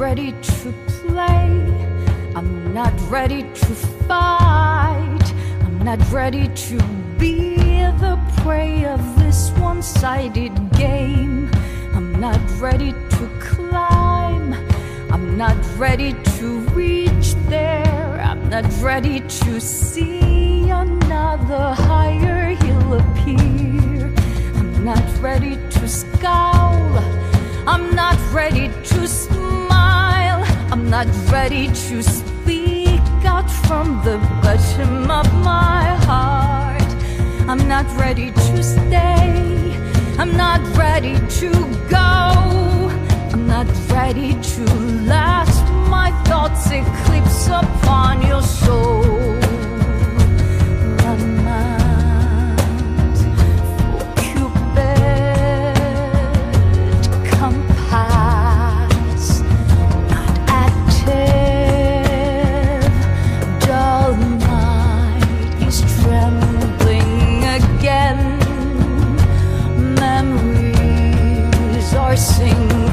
ready to play. I'm not ready to fight. I'm not ready to be the prey of this one sided game. I'm not ready to climb. I'm not ready to reach there. I'm not ready to see another higher hill appear. I'm not ready to scowl. I'm not ready to smile. I'm not ready to speak out from the bottom of my heart. I'm not ready to stay. I'm not ready to go. sing